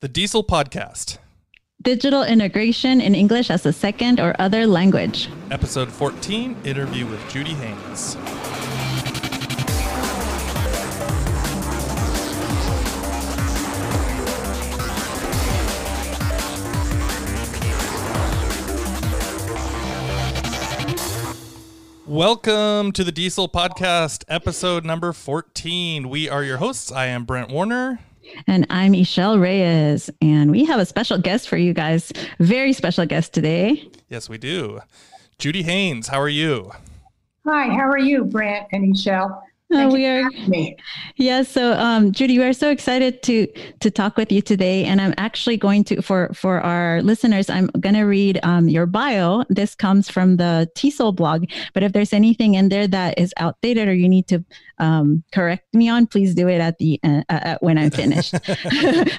The DIESOL Podcast, Digital integration in English as a second or other language. Episode 14 Interview with Judie Haynes. Welcome to the DIESOL Podcast, episode number 14. We are your hosts. I am Brent Warner. And I'm Ixchel Reyes. And we have a special guest for you guys. Very special guest today. Yes, we do. Judie Haynes, how are you? Hi, how are you, Brent and Ixchel? Uh, we are yes. Yeah, so um, Judie, we are so excited to to talk with you today, and I'm actually going to for for our listeners, I'm going to read um, your bio. This comes from the TESOL blog, but if there's anything in there that is outdated or you need to um, correct me on, please do it at the uh, uh, when I'm finished.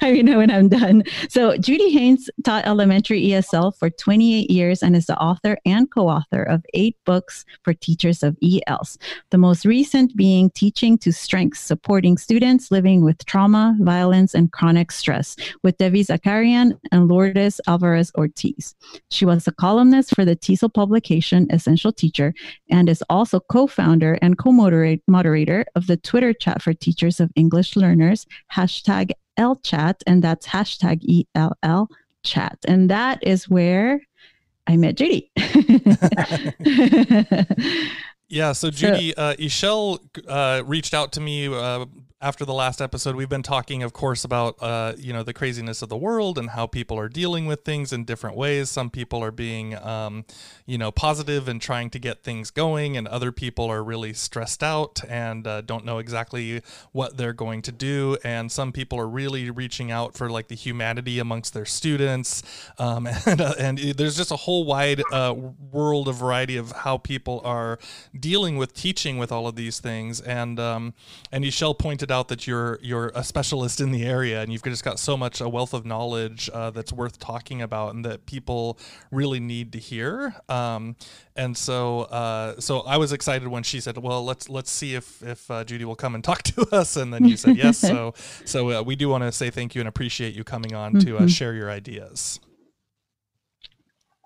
I mean, when I'm done. So Judie Haynes taught elementary ESL for 28 years and is the author and co-author of eight books for teachers of ELs. The most recent being Teaching to Strengths, supporting students living with trauma, violence, and chronic stress with Debbie Zacarian and Lourdes Alvarez Ortiz. She was a columnist for the TESOL publication Essential Teacher and is also co-founder and co-moderator of the Twitter chat for teachers of English learners, hashtag ELLchat, and that's hashtag ELL chat. And that is where I met Judie. yeah, so Judie, so, uh, Ixchel uh, reached out to me uh, after the last episode, we've been talking, of course, about uh, you know the craziness of the world and how people are dealing with things in different ways. Some people are being, um, you know, positive and trying to get things going, and other people are really stressed out and uh, don't know exactly what they're going to do. And some people are really reaching out for like the humanity amongst their students, um, and uh, and there's just a whole wide uh, world of variety of how people are dealing with teaching with all of these things. And um, and Ixchel pointed pointed out that you're you're a specialist in the area and you've just got so much a wealth of knowledge uh, that's worth talking about and that people really need to hear. Um, and so uh, so I was excited when she said, "Well, let's let's see if if uh, Judie will come and talk to us." And then you said yes. so so uh, we do want to say thank you and appreciate you coming on uh, mm-hmm. to share your ideas.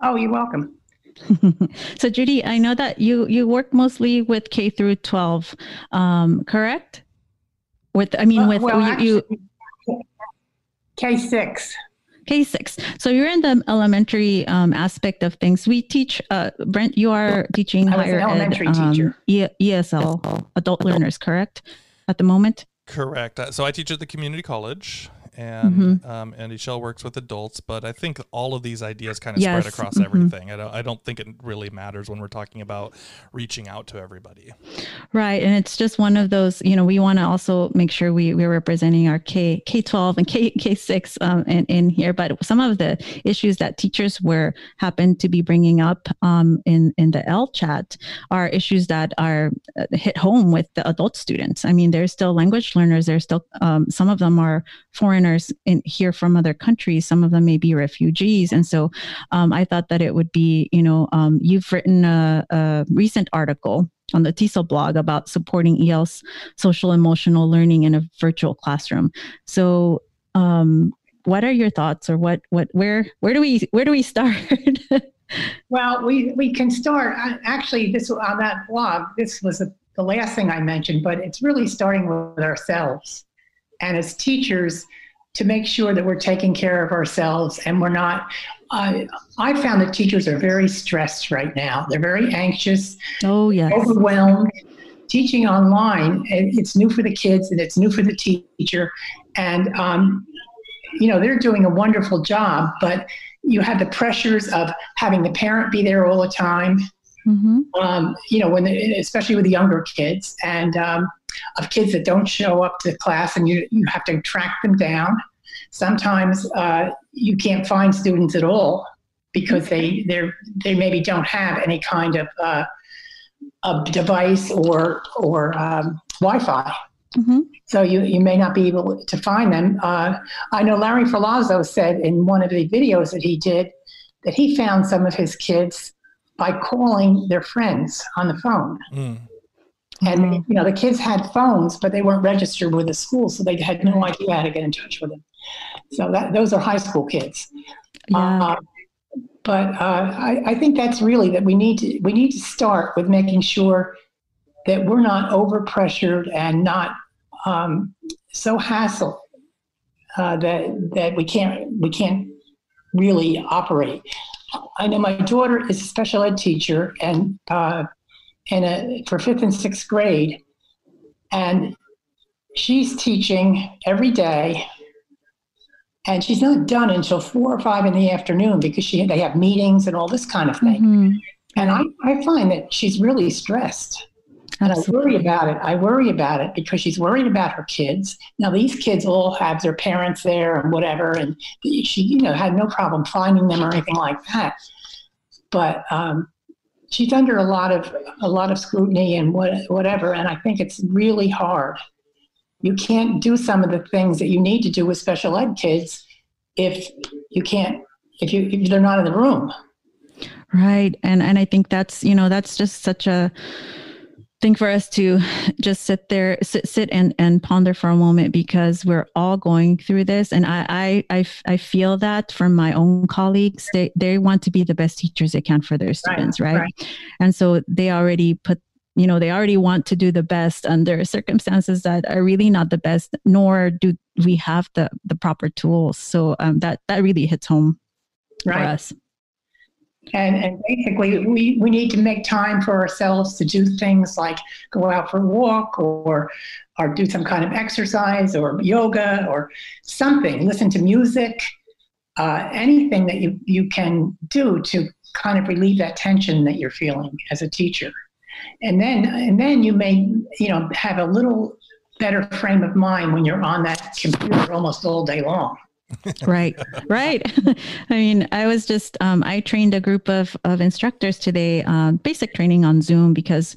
Oh, you're welcome. so Judie, I know that you you work mostly with K through 12, um, correct? With I mean, with well, you, actually, you K six. K six. So you're in the elementary um, aspect of things. We teach. Uh, Brent, you are teaching higher elementary ed, teacher. Um, ESL adult learners, correct? At the moment. Correct. Uh, so I teach at the community college, and mm-hmm. um, and Ixchel works with adults. But I think all of these ideas kind of yes. spread across mm-hmm. everything. I don't I don't think it really matters when we're talking about reaching out to everybody. Right, and it's just one of those. You know, we want to also make sure we we're representing our K K twelve and K K six um, in, in here. But some of the issues that teachers were happened to be bringing up um, in in the ELL chat are issues that are uh, hit home with the adult students. I mean, there's still language learners. There's still um, some of them are foreign foreigners in here from other countries. Some of them may be refugees, and so um, I thought that it would be, you know, um, you've written a, a recent article on the TESOL blog about supporting EL's social emotional learning in a virtual classroom. So, um, what are your thoughts, or what what where where do we where do we start? well, we we can start actually this on that blog. This was the last thing I mentioned, but it's really starting with ourselves. And as teachers, to make sure that we're taking care of ourselves and we're not. Uh, I found that teachers are very stressed right now. They're very anxious. Oh, yes. Overwhelmed. Teaching online, it's new for the kids and it's new for the teacher. And, um, you know, they're doing a wonderful job, but you have the pressures of having the parent be there all the time. Mm-hmm. Um, you know, when especially with the younger kids, and um, of kids that don't show up to class and you, you have to track them down. Sometimes uh, you can't find students at all because they they they maybe don't have any kind of uh, a device or or um, Wi-Fi. Mm-hmm. So you, you may not be able to find them. Uh, I know Larry Ferlazzo said in one of the videos that he did that he found some of his kids by calling their friends on the phone. Mm. And mm-hmm. you know, the kids had phones, but they weren't registered with the school, so they had no idea how to get in touch with them. So that those are high school kids. Yeah. Uh, but uh, I, I think that's really that we need to we need to start with making sure that we're not over pressured and not um, so hassle uh, that that we can't we can't really operate. I know my daughter is a special ed teacher and uh, in a, for fifth and sixth grade, and she's teaching every day and she's not done until four or five in the afternoon because she they have meetings and all this kind of thing. Mhm. And I, I find that she's really stressed. And I worry about it. I worry about it because she's worried about her kids. Now these kids all have their parents there and whatever, and she, you know, had no problem finding them or anything like that. But um, she's under a lot of a lot of scrutiny and what, whatever, and I think it's really hard. You can't do some of the things that you need to do with special ed kids if you can't if you if they're not in the room. Right. And and I think that's, you know, that's just such a thing for us to just sit there, sit, sit and, and ponder for a moment because we're all going through this. And I, I, I, f- I feel that from my own colleagues, they, they want to be the best teachers they can for their students. Right. right. And so they already put, you know, they already want to do the best under circumstances that are really not the best, nor do we have the, the proper tools. So um, that, that really hits home for us. And, and basically, we, we need to make time for ourselves to do things like go out for a walk or, or do some kind of exercise or yoga or something, listen to music, uh, anything that you, you can do to kind of relieve that tension that you're feeling as a teacher. And then, and then you may, you know, have a little better frame of mind when you're on that computer almost all day long. Right right. I mean i was just um, i trained a group of, of instructors today um, basic training on zoom because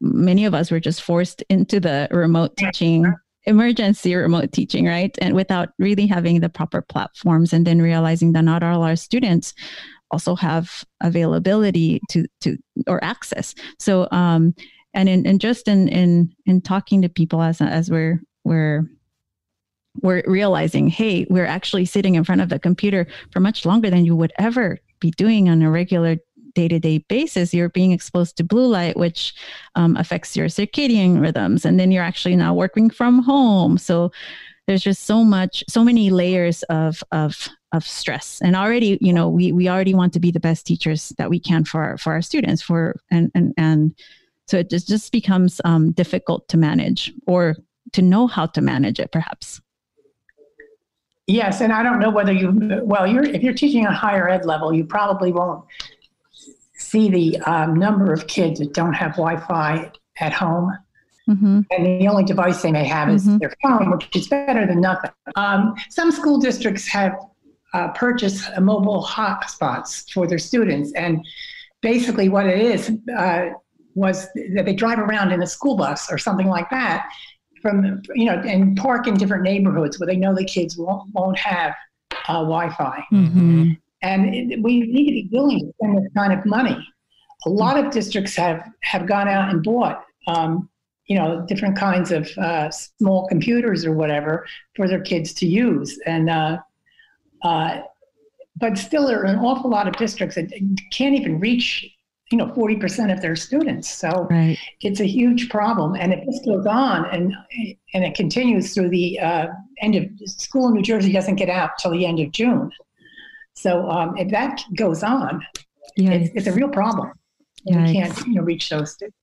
many of us were just forced into the remote teaching emergency remote teaching right? And without really having the proper platforms and then realizing that not all our students also have availability to to or access. So um and in and just in in in talking to people as as we're we're we're realizing, hey, we're actually sitting in front of the computer for much longer than you would ever be doing on a regular day to day basis. You're being exposed to blue light, which um, affects your circadian rhythms. And then you're actually now working from home. So there's just so much, so many layers of, of, of stress. And already, you know, we, we already want to be the best teachers that we can for our, for our students for, and, and, and so it just, just becomes um, difficult to manage or to know how to manage it perhaps. Yes, and I don't know whether you, well, you're, if you're teaching a higher ed level, you probably won't see the um, number of kids that don't have Wi-Fi at home. Mm-hmm. And the only device they may have is Mhm. their phone, which is better than nothing. Um, some school districts have uh, purchased uh, mobile hotspots for their students. And basically what it is uh, was that they drive around in a school bus or something like that from, you know, and park in different neighborhoods where they know the kids won't, won't have uh, Wi-Fi. Mm-hmm. And it, we need to be willing to spend this kind of money. A lot of districts have, have gone out and bought, um, you know, different kinds of uh, small computers or whatever for their kids to use. And, uh, uh, but still, there are an awful lot of districts that can't even reach, you know, 40% of their students. So Right. it's a huge problem. And if this goes on and and it continues through the uh, end of school in New Jersey doesn't get out till the end of June. So um, if that goes on, Yeah. it's, it's a real problem. And Yikes. we can't you know reach those students.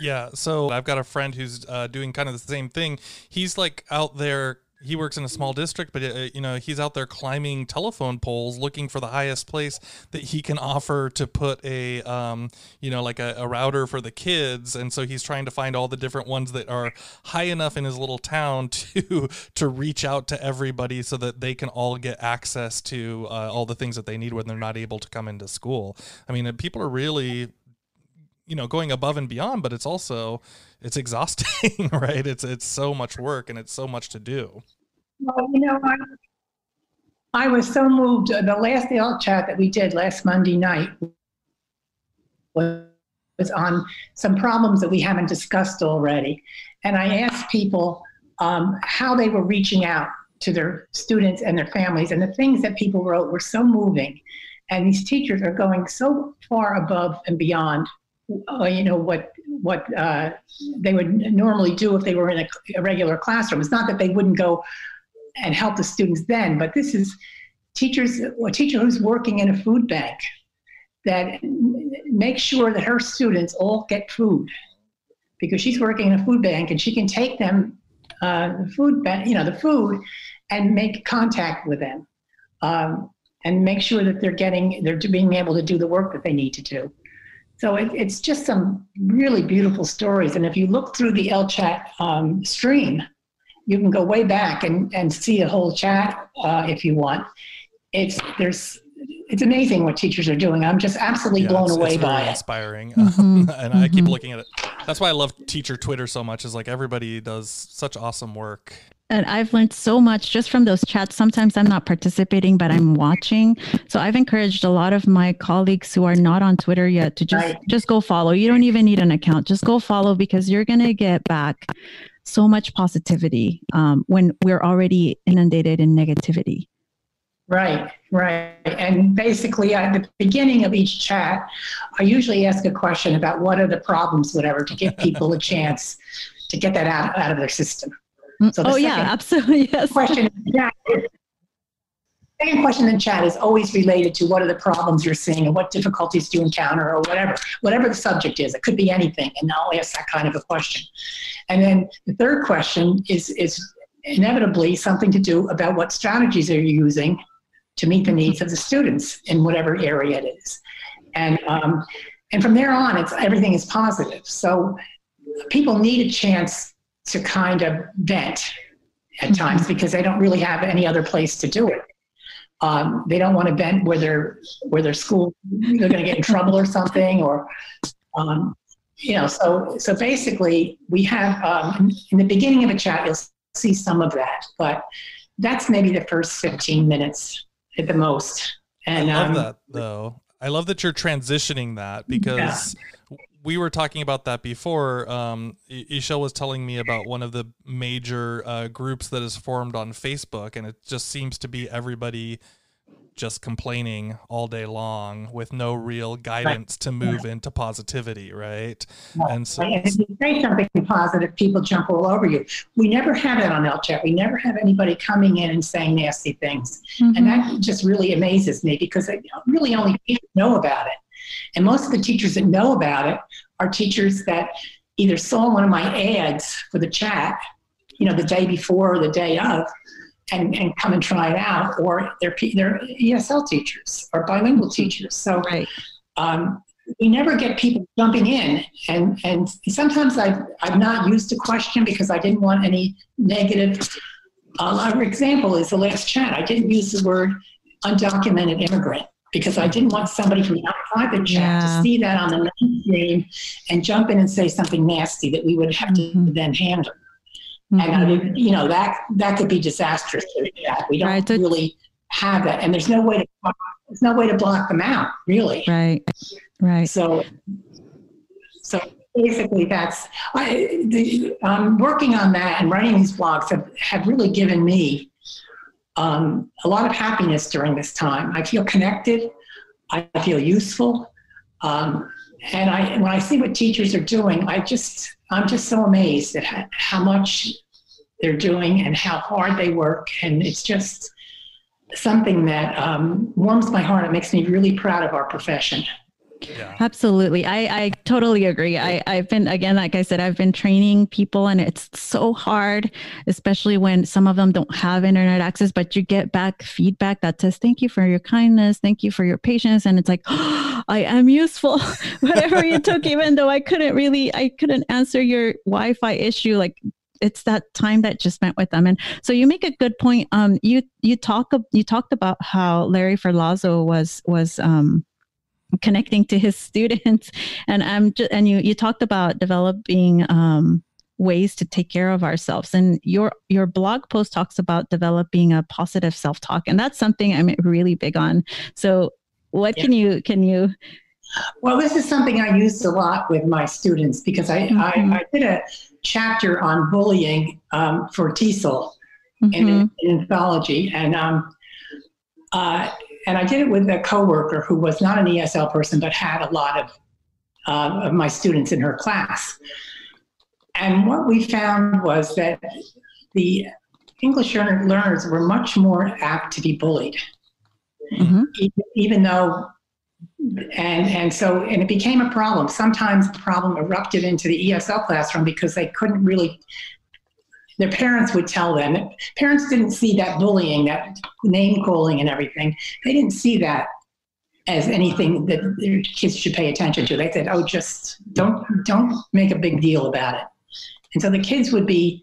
Yeah, so I've got a friend who's uh, doing kind of the same thing. He's like out there. He works in a small district, but uh, you know he's out there climbing telephone poles, looking for the highest place that he can offer to put a, um, you know, like a, a router for the kids. And so he's trying to find all the different ones that are high enough in his little town to to reach out to everybody, so that they can all get access to uh, all the things that they need when they're not able to come into school. I mean, uh, people are really you know going above and beyond but it's also it's exhausting right it's it's so much work and it's so much to do Well, you know, I, I was so moved. uh, The last ELL chat that we did last Monday night was, was on some problems that we haven't discussed already. And I asked people um, how they were reaching out to their students and their families. And the things that people wrote were so moving. And these teachers are going so far above and beyond, uh, you know, what what uh, they would normally do if they were in a, a regular classroom. It's not that they wouldn't go and help the students then, but this is teachers, a teacher who's working in a food bank that makes sure that her students all get food because she's working in a food bank and she can take them uh, the food bank, you know, the food and make contact with them um, and make sure that they're getting, they're being able to do the work that they need to do. So it, it's just some really beautiful stories. And if you look through the ELLchat um, stream, you can go way back and, and see a whole chat uh, if you want. It's there's it's amazing what teachers are doing. I'm just absolutely yeah, blown it's, away it's by it. Inspiring, mm-hmm. and I keep mm-hmm. looking at it. That's why I love teacher Twitter so much. Is like everybody does such awesome work. And I've learned so much just from those chats. Sometimes I'm not participating, but I'm watching. So I've encouraged a lot of my colleagues who are not on Twitter yet to just right. just go follow. You don't even need an account. Just go follow because you're gonna get back so much positivity um, when we're already inundated in negativity. Right, right. And basically, at the beginning of each chat, I usually ask a question about what are the problems, whatever, to give people a chance to get that out, out of their system. So oh, yeah, absolutely. Yes. Question yeah, second question in chat is always related to what are the problems you're seeing and what difficulties do you encounter or whatever, whatever the subject is. It could be anything, and I'll ask that kind of a question. And then the third question is, is inevitably something to do about what strategies are you using to meet the needs of the students in whatever area it is. And, um, and from there on, it's, everything is positive. So people need a chance to kind of vent at mm-hmm. times because they don't really have any other place to do it. Um, they don't want to vent where their where their school they're going to get in trouble or something, or um, you know. So so basically, we have um, in the beginning of a chat, you'll see some of that, but that's maybe the first 15 minutes at the most. And I love um, that though. I love that you're transitioning that because yeah. We were talking about that before. Um, Ixchel was telling me about one of the major uh, groups that is formed on Facebook, and it just seems to be everybody just complaining all day long with no real guidance right. to move into positivity, right? right. And so, and if you say something positive, people jump all over you. We never have that on ELLchat. We never have anybody coming in and saying nasty things, mm-hmm. and that just really amazes me because really only people know about it, and most of the teachers that know about it are teachers that either saw one of my ads for the chat, you know, the day before or the day of and, and come and try it out, or they're, they're ESL teachers or bilingual teachers. So right. um, we never get people jumping in. And, and sometimes I've, I've not used a question because I didn't want any negative. Uh, our example is the last chat. I didn't use the word undocumented immigrant because I didn't want somebody from outside the chat yeah. to see that on the mainstream and jump in and say something nasty that we would have mm-hmm. to then handle. Mm-hmm. And uh, you know that that could be disastrous. We don't right. really have that, and there's no way to there's no way to block them out, really. Right. Right. So so basically that's I, the, um, working on that and writing these blogs have, have really given me um, a lot of happiness during this time. I feel connected. I feel useful. Um, and I, when I see what teachers are doing, I just, I'm just so amazed at how much they're doing and how hard they work. And it's just something that um, warms my heart. It makes me really proud of our profession. Yeah. Absolutely. I, I totally agree. I, I've been, again, like I said, I've been training people and it's so hard, especially when some of them don't have internet access, but you get back feedback that says, thank you for your kindness. Thank you for your patience. And it's like, oh, I am useful. Whatever you took, even though I couldn't really, I couldn't answer your Wi Fi issue. Like it's that time that just spent with them. And so you make a good point. Um, you you talk you talked about how Larry Ferlazzo was was um, connecting to his students, and I'm just, and you you talked about developing um, ways to take care of ourselves. And your your blog post talks about developing a positive self talk, and that's something I'm really big on. So what yeah. can you can you well, this is something I used a lot with my students because I, mm-hmm. I, I, did a chapter on bullying um, for TESOL mm-hmm. in, in anthology, and um, uh, and I did it with a coworker who was not an ESL person, but had a lot of uh, of my students in her class. And what we found was that the English learners were much more apt to be bullied, mm-hmm. even, even though and and so and it became a problem sometimes the problem erupted into the esl classroom because they couldn't really their parents would tell them. Parents didn't see that bullying that name calling and everything. They didn't see that as anything that their kids should pay attention to. They said oh just don't don't make a big deal about it. And so the kids would be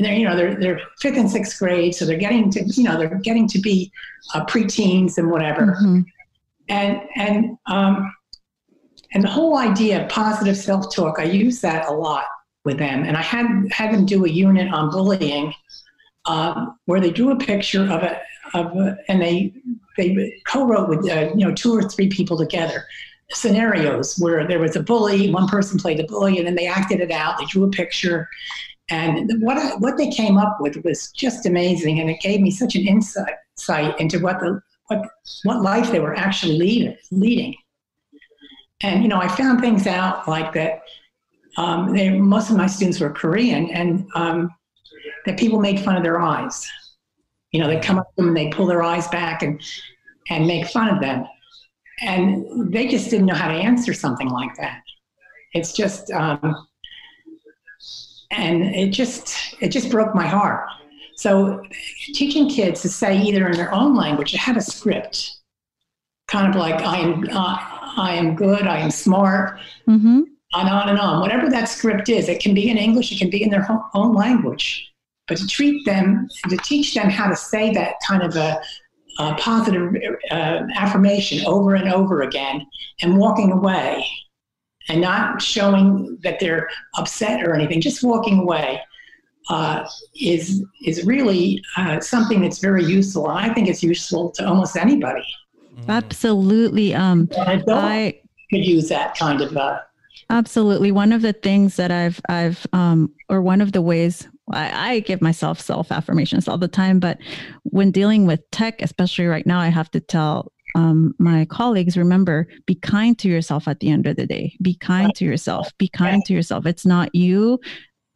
they're you know they're they're fifth and sixth grade so they're getting to you know they're getting to be uh, preteens and whatever. Mm-hmm. And and um, and the whole idea of positive self-talk, I use that a lot with them. And I had had them do a unit on bullying, um, where they drew a picture of a of a, and they they co-wrote with uh, you know two or three people together scenarios where there was a bully, one person played the bully, and then they acted it out. They drew a picture, and what I, what they came up with was just amazing, and it gave me such an insight into what the what what life they were actually leading. leading. And you know, I found things out like that. Um, they, most of my students were Korean, and um, that people made fun of their eyes. You know, they come up to them and they pull their eyes back and and make fun of them, and they just didn't know how to answer something like that. It's just, um, and it just it just broke my heart so teaching kids to say either in their own language, have a script, kind of like I am, uh, I am good, I am smart, mm-hmm. On on and on. Whatever that script is, it can be in English, it can be in their own language. But to treat them, to teach them how to say that kind of a, a positive uh, affirmation over and over again, and walking away, and not showing that they're upset or anything, just walking away uh, is is really uh, something that's very useful. and I think it's useful to almost anybody. Absolutely. Um, I could use that kind of. Uh, absolutely. One of the things that I've I've um, or one of the ways I, I give myself self affirmations all the time, but when dealing with tech, especially right now, I have to tell um, my colleagues remember be kind to yourself at the end of the day. Be kind to yourself. Be kind to yourself. It's not you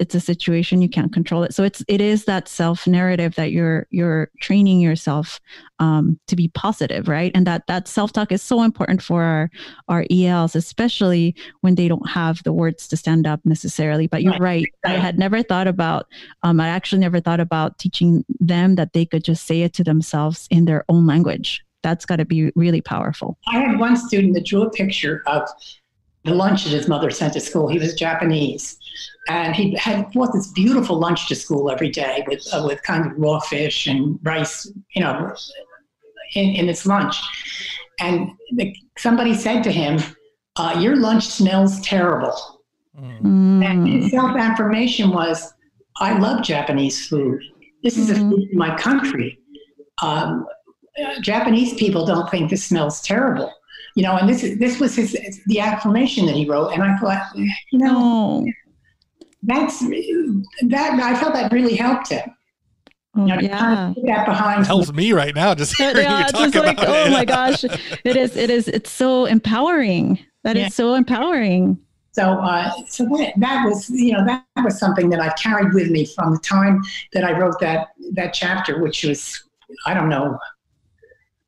it's a situation you can't control it. So it's it is that self narrative that you're you're training yourself um, to be positive right? And that that self talk is so important for our our els especially when they don't have the words to stand up necessarily. But you're right, right. i had never thought about um, i actually never thought about teaching them that they could just say it to themselves in their own language. That's got to be really powerful. I had one student that drew a picture of the lunch that his mother sent to school. He was japanese and he had brought this beautiful lunch to school every day with uh, with kind of raw fish and rice, you know, in, in his lunch. And the, somebody said to him, uh, "Your lunch smells terrible." Mm. And his self affirmation was, "I love Japanese food. This is mm. a mm-hmm. food in my country. Um, uh, Japanese people don't think this smells terrible." You know, and this this was his the affirmation that he wrote, and I thought, you know, oh that's that I felt that really helped him. Oh, you know, yeah, that behind helps me right now. Just hearing yeah, you talk about like, it. Oh my gosh, it is. It is. It's so empowering. That yeah. is so empowering. So, uh, so that, that was, you know, that was something that I carried with me from the time that I wrote that that chapter, which was, I don't know,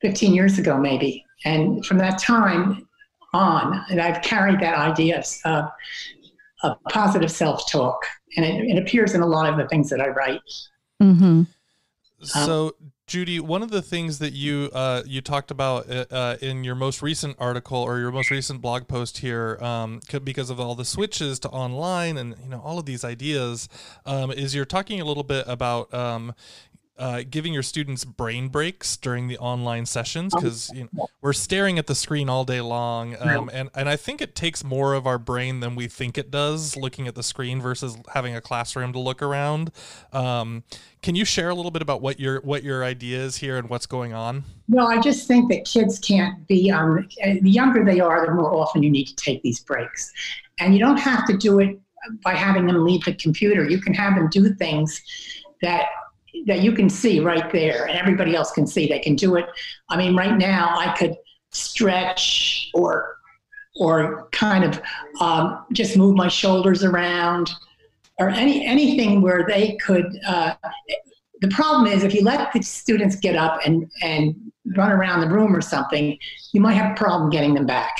15 years ago maybe. And from that time on, and I've carried that idea of of positive self-talk, and it, it, appears in a lot of the things that I write. Mm-hmm. So, um, Judie, one of the things that you uh, you talked about uh, uh, in your most recent article or your most recent blog post here, um, because of all the switches to online and you know all of these ideas, um, is you're talking a little bit about um, uh, giving your students brain breaks during the online sessions because you know, we're staring at the screen all day long, um, and and I think it takes more of our brain than we think it does looking at the screen versus having a classroom to look around. Um, can you share a little bit about what your what your idea is here and what's going on? Well, I just think that kids can't be. Um, the younger they are, the more often you need to take these breaks, and you don't have to do it by having them leave the computer. You can have them do things that that you can see right there and everybody else can see they can do it. I mean right now i could stretch or or kind of um, just move my shoulders around or any anything where they could uh, the problem is if you let the students get up and and run around the room or something you might have a problem getting them back.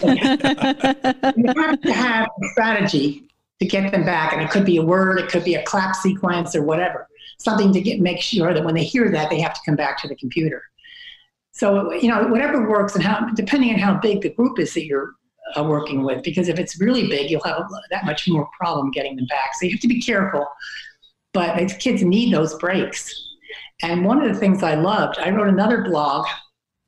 You have to have a strategy to get them back and it could be a word it could be a clap sequence or whatever something to get make sure that when they hear that they have to come back to the computer. So you know whatever works and how depending on how big the group is that you're uh, working with because if it's really big you'll have that much more problem getting them back. So you have to be careful but kids need those breaks. And one of the things i loved i wrote another blog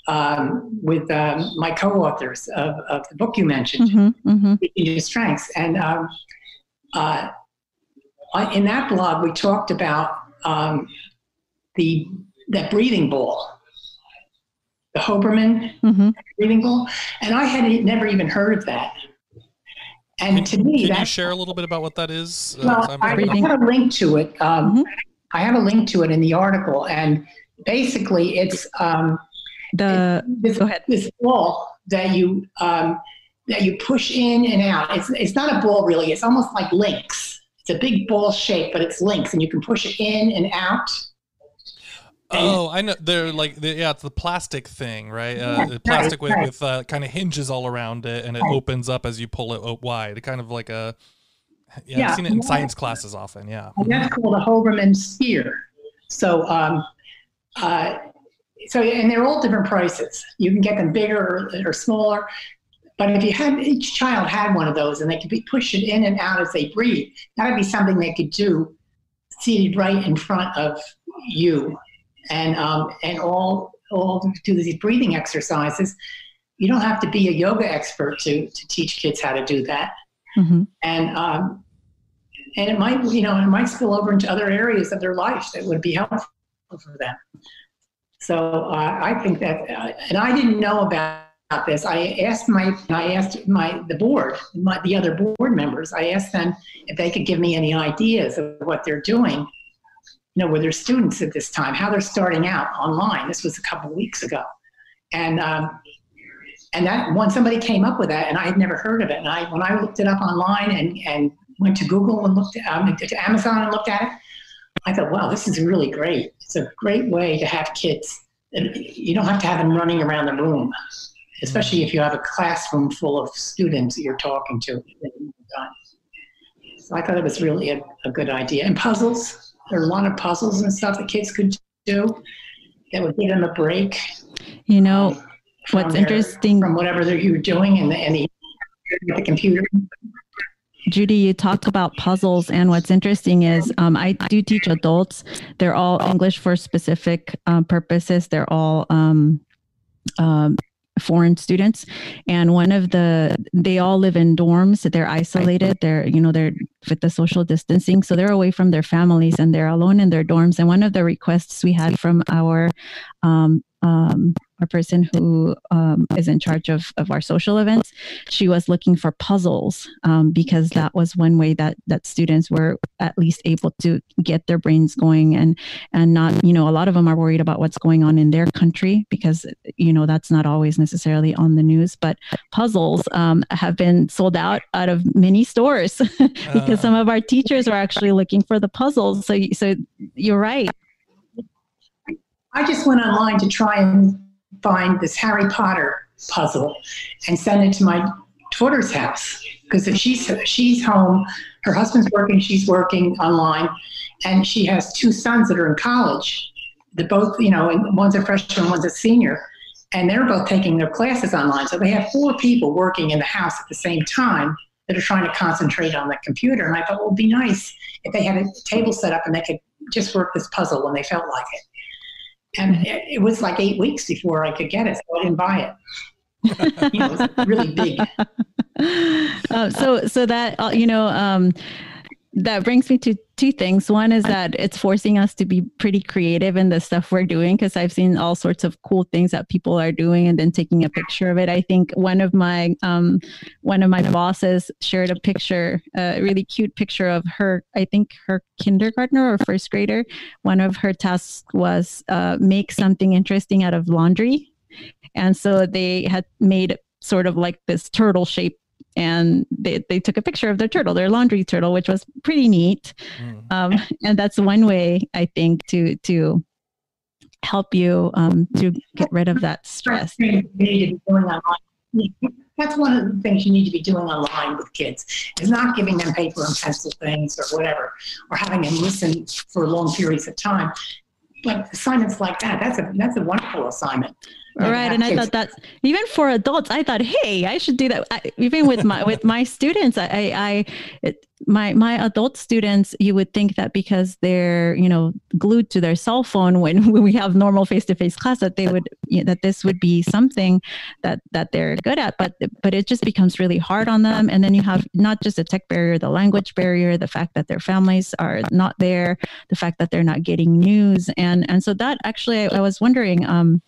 um, with um, my co-authors of, of, the book you mentioned mm-hmm, mm-hmm. your strengths. And um, uh, in that blog we talked about um, the that breathing ball the Hoberman mm-hmm. breathing ball, and I had never even heard of that. And can, to me, can you share a little bit about what that is? Uh, well, uh, I, I, have a link to it. Um, mm-hmm. I have a link to it in the article, and basically, it's um, the this, go ahead. this ball that you um, that you push in and out. It's it's not a ball really. It's almost like links. It's a big ball shape, but it's links, and you can push it in and out Oh, I know. They're like, they're, yeah, it's the plastic thing, right? Uh, yeah, plastic right, with, right. with uh, kind of hinges all around it, and it right. opens up as you pull it wide. Kind of like a, yeah, yeah. I've seen it in yeah. science classes often. Yeah, and that's called a Hoberman sphere. So, um, uh, so and they're all different prices. You can get them bigger or, or smaller. But if you had each child had one of those, and they could be push it in and out as they breathe, that would be something they could do seated right in front of you and um, and all all do these breathing exercises. You don't have to be a yoga expert to to teach kids how to do that. Mm-hmm. And um, and it might you know it might spill over into other areas of their life that would be helpful for them. So uh, I think that, uh, and I didn't know about this. I asked my, I asked my the board, my, the other board members. I asked them if they could give me any ideas of what they're doing you know, with their students at this time, how they're starting out online. This was a couple weeks ago. And, um, and that when somebody came up with that, and I had never heard of it, and I when I looked it up online and, and went to Google and looked um, to Amazon and looked at it, I thought, wow, this is really great. It's a great way to have kids. And you don't have to have them running around the room, especially if you have a classroom full of students that you're talking to. So I thought it was really a, a good idea. And puzzles, there are a lot of puzzles and stuff that kids could do that would give them a break. You know, um, what's their, interesting from whatever you're doing and the, and the, the computer. Judie, you talked about puzzles, and what's interesting is um, I do teach adults. They're all English for specific um, purposes. They're all um, um foreign students. And one of the they all live in dorms. They're isolated. They're you know they're with the social distancing. So they're away from their families and they're alone in their dorms. And one of the requests we had from our um, um, our person who um, is in charge of, of our social events, she was looking for puzzles um, because that was one way that that students were at least able to get their brains going and and not you know a lot of them are worried about what's going on in their country because you know that's not always necessarily on the news. But puzzles um, have been sold out out of many stores because uh. some of our teachers are actually looking for the puzzles. So so you're right. I just went online to try and find this Harry Potter puzzle and send it to my daughter's house because she's she's home, her husband's working, she's working online, and she has two sons that are in college. They're both, you know, one's a freshman, one's a senior, and they're both taking their classes online. So they have four people working in the house at the same time that are trying to concentrate on the computer. And I thought, well, it'd be nice if they had a table set up and they could just work this puzzle when they felt like it and it was like eight weeks before I could get it, so I didn't buy it. you know, it was really big. Uh, so, so that uh, you know, um, that brings me to two things. One is that it's forcing us to be pretty creative in the stuff we're doing because I've seen all sorts of cool things that people are doing and then taking a picture of it. I think one of my um, one of my bosses shared a picture, a really cute picture of her. I think her kindergartner or first grader. One of her tasks was uh, make something interesting out of laundry, and so they had made sort of like this turtle shape and they, they took a picture of their turtle, their laundry turtle, which was pretty neat. Mm. Um, and that's one way I think to to help you um, to get rid of that stress. That's one of the things you need to be doing online with kids is not giving them paper and pencil things or whatever, or having them listen for long periods of time. But assignments like that, that's a that's a wonderful assignment right and i thought that even for adults i thought hey i should do that. I, even with my with my students i i it, my my adult students you would think that because they're you know glued to their cell phone when, when we have normal face-to-face class that they would you know, that this would be something that that they're good at but but it just becomes really hard on them. And then you have not just a tech barrier the language barrier the fact that their families are not there the fact that they're not getting news. And and so that actually i, I was wondering um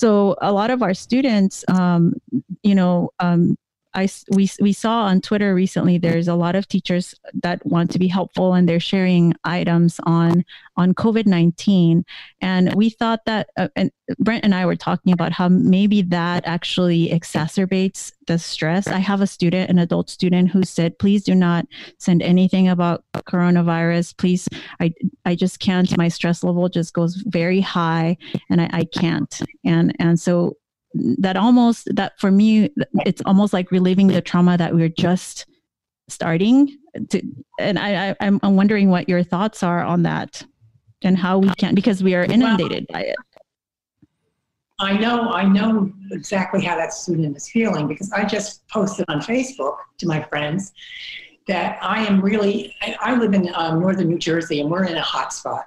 so a lot of our students, um, you know, um, I we we saw on Twitter recently. There's a lot of teachers that want to be helpful, and they're sharing items on on COVID nineteen. And we thought that, uh, and Brent and I were talking about how maybe that actually exacerbates the stress. I have a student, an adult student, who said, "Please do not send anything about coronavirus. Please, I I just can't. My stress level just goes very high, and I, I can't." And and so that almost that for me it's almost like reliving the trauma that we are just starting to and I, I i'm wondering what your thoughts are on that and how we can because we are inundated well, by it. I know i know exactly how that student is feeling because i just posted on facebook to my friends that i am really i, I live in um, northern new jersey and we're in a hot spot.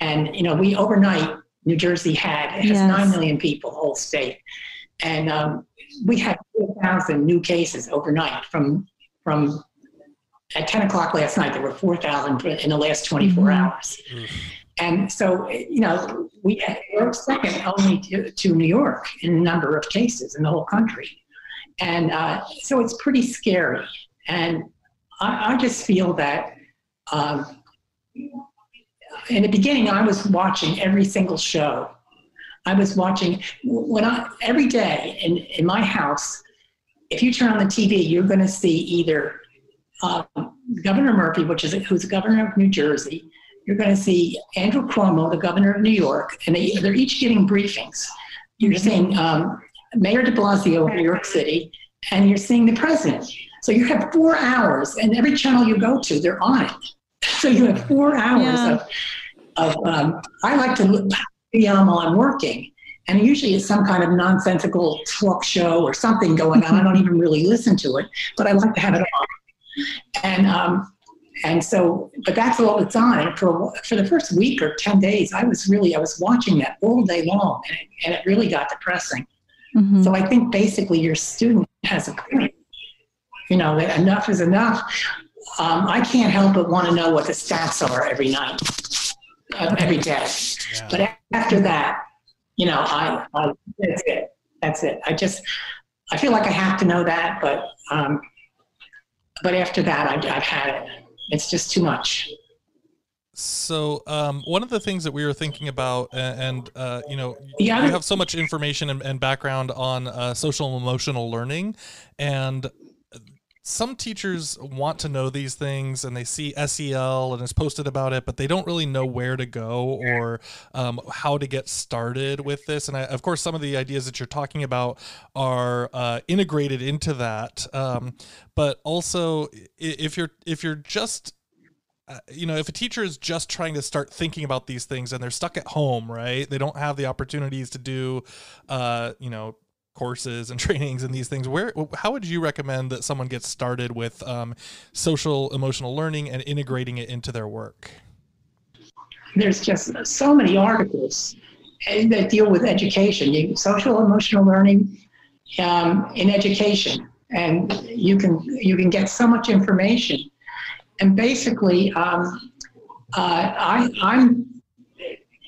And you know we overnight New Jersey had. It has yes. 9 million people, whole state. And um, we had 4,000 new cases overnight from, from at 10 o'clock last night, there were 4,000 in the last 24 mm-hmm. hours. Mm. And so, you know, we were second only to, to, New York in the number of cases in the whole country. And uh, so it's pretty scary. And I, I just feel that um, in the beginning, I was watching every single show. I was watching when I every day in, in my house. If you turn on the TV, you're going to see either uh, Governor Murphy, which is who's the governor of New Jersey. You're going to see Andrew Cuomo, the governor of New York, and they, they're each giving briefings. You're seeing um, Mayor De Blasio of New York City, and you're seeing the president. So you have four hours, and every channel you go to, they're on it. So you have four hours yeah. of, of um, I like to be on while I'm working. And usually it's some kind of nonsensical talk show or something going on. I don't even really listen to it, but I like to have it on. And um, and so, but that's all it's on. And for for the first week or ten days, I was really I was watching that all day long, and it, and it really got depressing. Mm-hmm. So I think basically your student has a point. You know, that enough is enough um, I can't help but want to know what the stats are every night, uh, every day. Yeah. But after that, you know, I, I, that's it. That's it. I just I feel like I have to know that, but um, but after that, I, I've had it. It's just too much. So, um, one of the things that we were thinking about, and, uh, you know, yeah. you have so much information and, and background on uh, social emotional learning, and some teachers want to know these things and they see SEL and it's posted about it, but they don't really know where to go or um, how to get started with this. And I, of course, some of the ideas that you're talking about are uh, integrated into that. Um, but also, if you're if you're just uh, you know, if a teacher is just trying to start thinking about these things and they're stuck at home, right? They don't have the opportunities to do, uh, you know, courses and trainings and these things where how would you recommend that someone gets started with um, social emotional learning and integrating it into their work? There's just so many articles eh, that deal with education. Social emotional learning um, in education and you can you can get so much information. And basically, um, uh, I I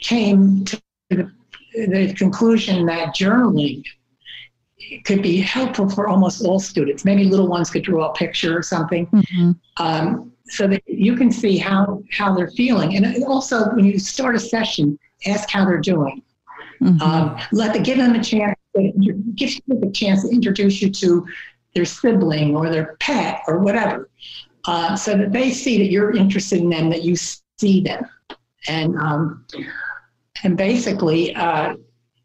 came to the, the conclusion that journaling could be helpful for almost all students. Maybe little ones could draw a picture or something, mm-hmm. um, so that you can see how how they're feeling. And also, when you start a session, ask how they're doing. Mm-hmm. Um, let the give them a chance. Give them a chance to introduce you to their sibling or their pet or whatever, uh, so that they see that you're interested in them, that you see them, and um, and basically uh,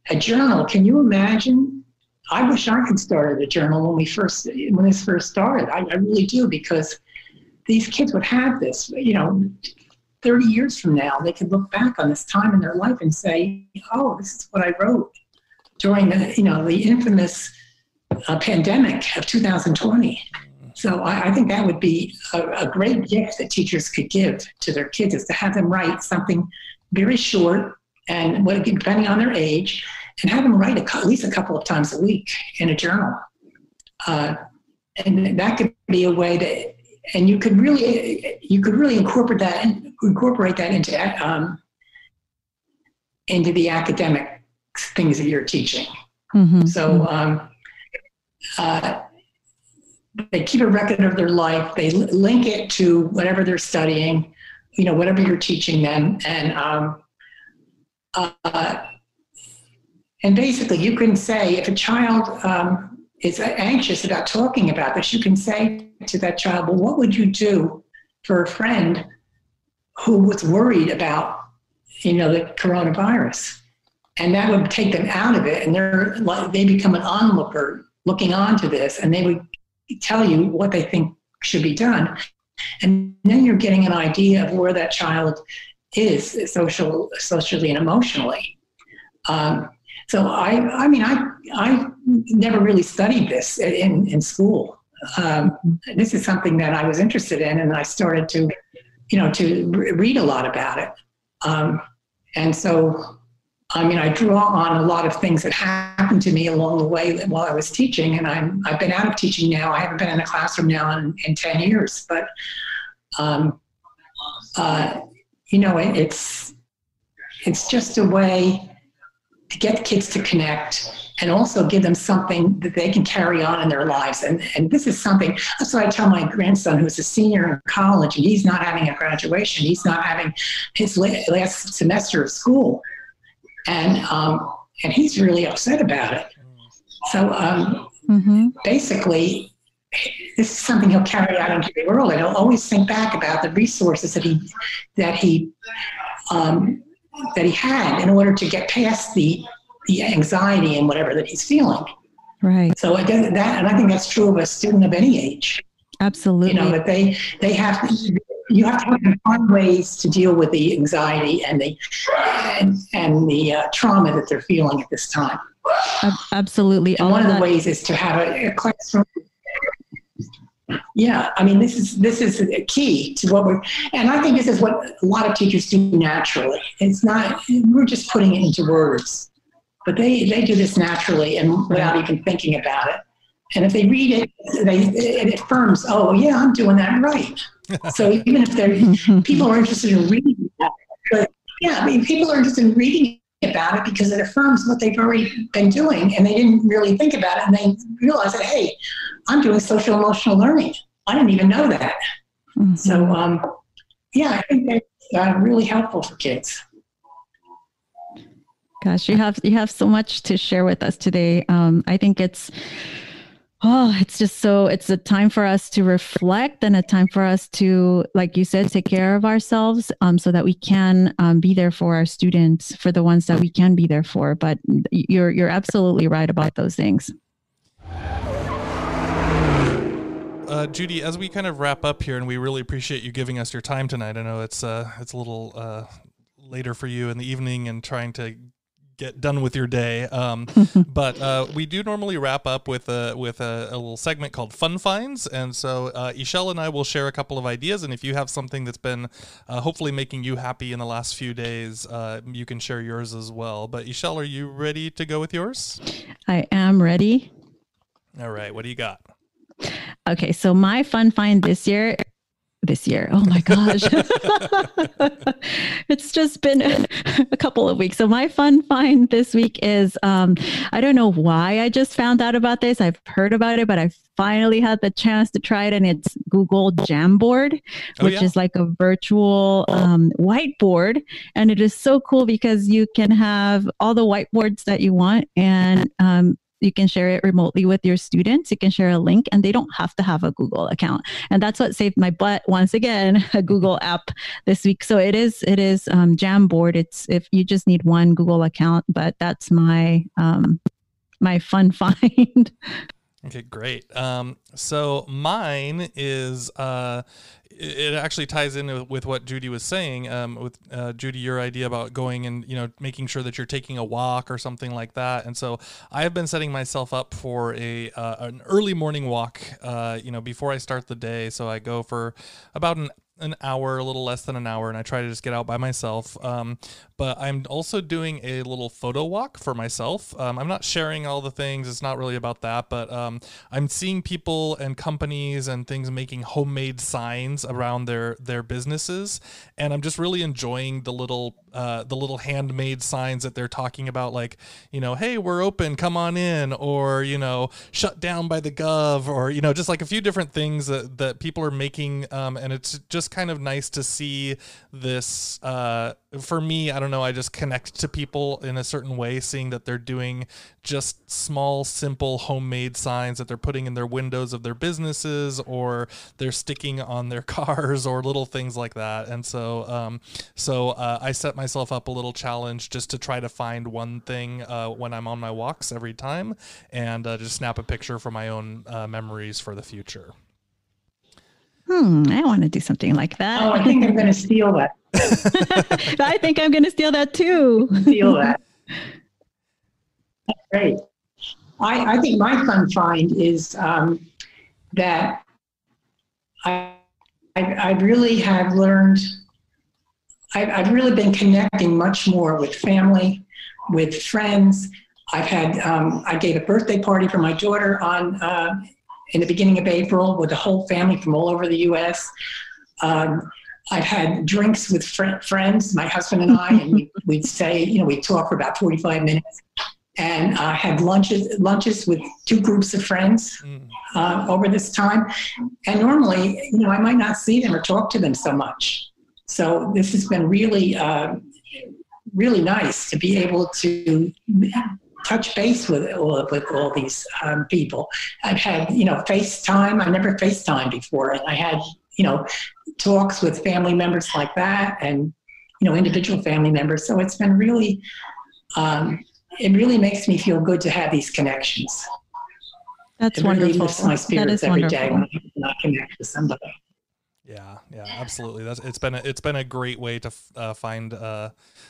a journal. Can you imagine? I wish I could start a journal when we first when this first started. I, I really do because these kids would have this. You know, 30 years from now, they could look back on this time in their life and say, "Oh, this is what I wrote during the you know the infamous uh, pandemic of 2020." So I, I think that would be a, a, great gift that teachers could give to their kids is to have them write something very short and depending on their age, and have them write a, at least a couple of times a week in a journal. Uh, and that could be a way to and you could really you could really incorporate that incorporate that into um, into the academic things that you're teaching. Mm-hmm. So um, uh, they keep a record of their life. They link it to whatever they're studying, you know, whatever you're teaching them, and um, uh, and basically you can say if a child um, is anxious about talking about this, you can say to that child, "Well, what would you do for a friend who was worried about, you know, the coronavirus?" And that would take them out of it, and they're they become an onlooker looking on to this, and they would tell you what they think should be done. And then you're getting an idea of where that child is social, socially and emotionally. Um, so I, I mean, I, I never really studied this in, in school. Um, this is something that I was interested in, and I started to, you know, to read a lot about it. Um, and so I mean, I draw on a lot of things that happened to me along the way while I was teaching, and I'm I've been out of teaching now. I haven't been in a classroom now in, in ten years, but um, uh, you know, it, it's it's just a way to get kids to connect and also give them something that they can carry on in their lives. And and this is something that's what I tell my grandson, who's a senior in college, and he's not having a graduation. He's not having his last semester of school and um, and he's really upset about it. So um, mm-hmm. basically, this is something he'll carry out into the world, and he'll always think back about the resources that he that he um, that he had in order to get past the the anxiety and whatever that he's feeling. Right. So that, and I think that's true of a student of any age. Absolutely. You know that they they have to you have to find ways to deal with the anxiety and the and, and the uh, trauma that they're feeling at this time. Absolutely. And one of, the ways is to have a, a classroom. Yeah, I mean, this is this is a key to what we're, and I think this is what a lot of teachers do naturally. It's not we're just putting it into words, but they they do this naturally and without even thinking about it. And if they read it, they it affirms, oh yeah, I'm doing that right so even if they're people are interested in reading that, but yeah, I mean, people are interested in reading about it because it affirms what they've already been doing, and they didn't really think about it, and they realize that hey, I'm doing social emotional learning. I didn't even know that. Mm-hmm. So um, yeah, I think that's uh, really helpful for kids. Gosh, you have you have so much to share with us today. Um, I think it's oh it's just so it's a time for us to reflect and a time for us to like you said take care of ourselves um, so that we can um, be there for our students for the ones that we can be there for but you're you're absolutely right about those things uh, Judie, as we kind of wrap up here, and we really appreciate you giving us your time tonight. I know it's uh, it's a little uh, later for you in the evening and trying to get done with your day. Um, but uh, we do normally wrap up with a with a, a, little segment called Fun Finds, and so uh, Ixchel and I will share a couple of ideas. And if you have something that's been uh, hopefully making you happy in the last few days, uh, you can share yours as well. But Ixchel, are you ready to go with yours? I am ready. All right, what do you got? Okay, so my fun find this year this year. Oh my gosh. it's just been a couple of weeks. So my fun find this week is um, I don't know why I just found out about this. I've heard about it, but I finally had the chance to try it and it's Google Jamboard, oh, which yeah. is like a virtual um, whiteboard. And it is so cool because you can have all the whiteboards that you want and um, you can share it remotely with your students. You can share a link and they don't have to have a Google account. And that's what saved my butt once again, a Google app this week. So it is, it is um, Jamboard. It's if you just need one Google account, but that's my, um, my fun find. Okay, great. Um, so mine is uh, it actually ties in with what Judie was saying. Um, with uh, Judie, your idea about going and you know making sure that you're taking a walk or something like that. And so I have been setting myself up for a uh, an early morning walk. Uh, you know, before I start the day. So I go for about an an hour, a little less than an hour, and I try to just get out by myself. Um, but I'm also doing a little photo walk for myself. Um, I'm not sharing all the things, it's not really about that, but um, I'm seeing people and companies and things making homemade signs around their their businesses, and I'm just really enjoying the little uh, the little handmade signs that they're talking about, like you know, hey, we're open, come on in, or you know, shut down by the gov, or you know, just like a few different things that that people are making, um, and it's just kind of nice to see this. Uh, for me, I don't know, I just connect to people in a certain way, seeing that they're doing just small, simple homemade signs that they're putting in their windows of their businesses or they're sticking on their cars or little things like that. And so, um, so uh, I set myself up a little challenge just to try to find one thing uh, when I'm on my walks every time and uh, just snap a picture for my own uh, memories for the future. Hmm, I want to do something like that. Oh, I think I'm going to steal that. I think I'm going to steal that too. steal that. That's great. I, I think my fun find is um, that I, I, I really have learned, I, I've really been connecting much more with family, with friends. I've had, um, I gave a birthday party for my daughter on uh, in the beginning of April with the whole family from all over the U.S. Um, I've had drinks with fr- friends, my husband and I, and we, would say, you know, we'd talk for about 45 minutes. And I uh, had lunches lunches with two groups of friends mm. uh, over this time. And normally, you know, I might not see them or talk to them so much. So this has been really, uh, really nice to be able to touch base with all, with all these um, people. I've had, you know, FaceTime. I never FaceTime before, and I had, you know, talks with family members like that, and you know, individual family members. So it's been really, um, it really makes me feel good to have these connections. That's it really wonderful. lifts my spirits every wonderful. day when I connect with somebody. Yeah, yeah, absolutely. That's it's been a, it's been a great way to uh, find uh,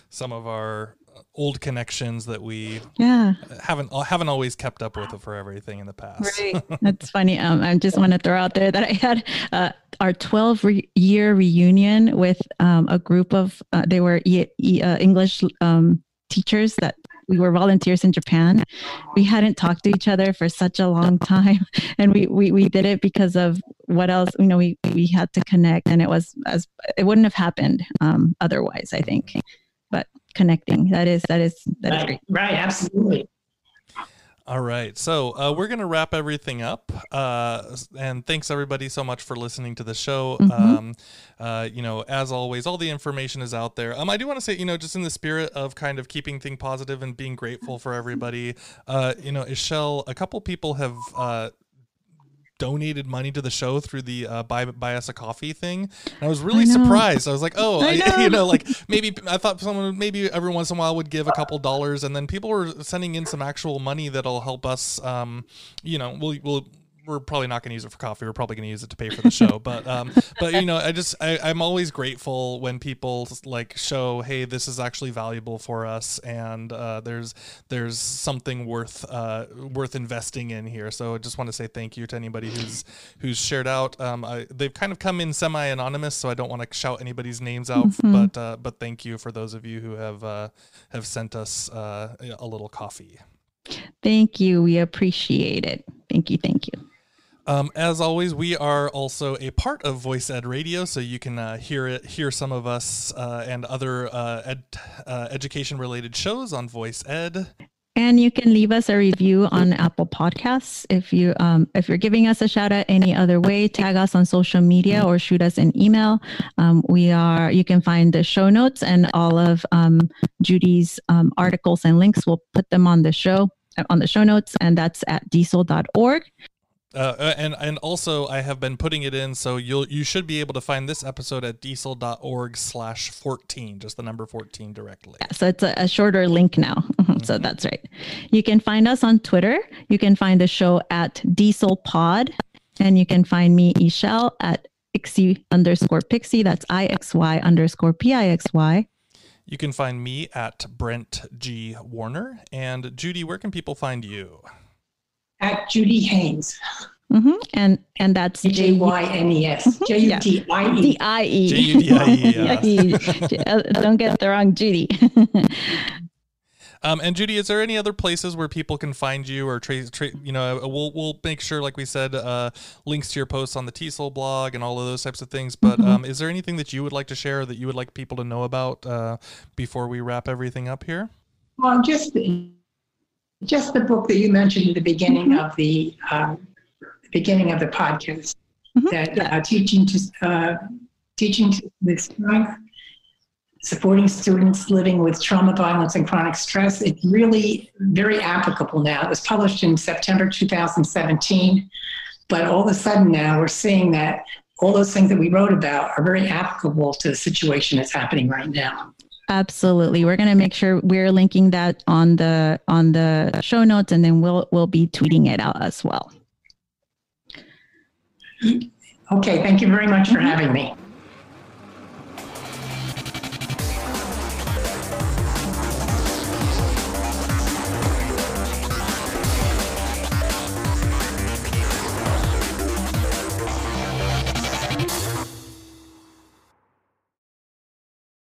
some of our old connections that we yeah haven't haven't always kept up with for everything in the past. Right. That's funny. Um, I just want to throw out there that I had uh, our 12 re- year reunion with um, a group of uh, they were e- e- uh, English um, teachers that we were volunteers in Japan. We hadn't talked to each other for such a long time, and we we, we did it because of what else you know we we had to connect, and it was as it wouldn't have happened um, otherwise. I think, connecting that is that is that right, is great. Right, absolutely. All right. So uh, we're going to wrap everything up. Uh, and thanks everybody so much for listening to the show. Mm-hmm. Um, uh, you know, as always, all the information is out there. Um, I do want to say, you know, just in the spirit of kind of keeping things positive and being grateful for everybody, uh, you know, Ixchel, a couple people have uh, donated money to the show through the uh, buy buy us a coffee thing. And I was really I surprised. I was like, oh, I I, you know, like maybe I thought someone maybe every once in a while would give a couple dollars, and then people were sending in some actual money that'll help us. Um, you know, we'll we'll we're probably not going to use it for coffee. We're probably going to use it to pay for the show. but um, but you know, I just I, I'm always grateful when people like show, hey, this is actually valuable for us, and uh, there's there's something worth uh, worth investing in here. So I just want to say thank you to anybody who's who's shared out. Um, I, they've kind of come in semi anonymous, so I don't want to shout anybody's names out. Mm-hmm. But uh, but thank you for those of you who have uh, have sent us uh, a little coffee. Thank you. We appreciate it. Thank you. Thank you. Um, as always, we are also a part of Voice Ed Radio, so you can uh, hear it, hear some of us uh, and other uh, ed, uh, education-related shows on Voice Ed. And you can leave us a review on Apple Podcasts. If you um, if you're giving us a shout out any other way, tag us on social media or shoot us an email. Um, we are you can find the show notes and all of um, Judie's um, articles and links. We'll put them on the show on the show notes, and that's at DIESOL.org. Uh, uh, and and also I have been putting it in, so you'll you should be able to find this episode at DIESOL.org slash fourteen, just the number fourteen directly. Yeah, so it's a, a shorter link now. Mm-hmm. So that's right. You can find us on Twitter. You can find the show at DIESOL Pod, and you can find me Ixchel at Ixy underscore Pixy. That's I X Y underscore P I X Y. You can find me at Brent G Warner. And Judie, where can people find you? At Judie Haynes. Mm-hmm. And and that's J Y N E S mm-hmm. J U D I E D I E. J U D I E. Don't get the wrong Judy. Um, and Judie, is there any other places where people can find you or trace? Tra- you know, we'll we'll make sure, like we said, uh, links to your posts on the TESOL blog and all of those types of things. But mm-hmm. um, is there anything that you would like to share that you would like people to know about uh, before we wrap everything up here? Well, just just the book that you mentioned at the beginning mm-hmm. of the um, beginning of the podcast mm-hmm. that uh, teaching to uh, teaching to, with strength supporting students living with trauma violence and chronic stress it's really very applicable now it was published in september 2017 but all of a sudden now we're seeing that all those things that we wrote about are very applicable to the situation that's happening right now Absolutely. We're going to make sure we're linking that on the on the show notes and then we'll we'll be tweeting it out as well. Okay, thank you very much for mm-hmm. having me.